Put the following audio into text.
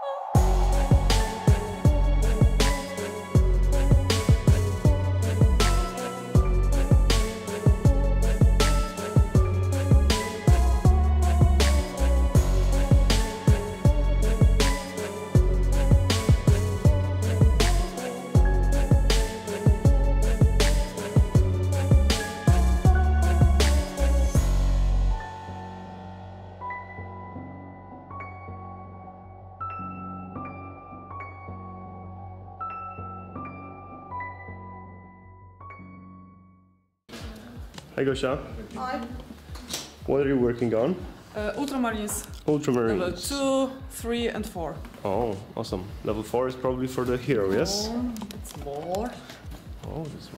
oh. oh, oh. Hi Gosia. Hi. What are you working on? Uh, Ultramarines, level Ultramarines. 2, 3 and 4. Oh, awesome. Level 4 is probably for the hero, yes? Oh, it's more. Oh, this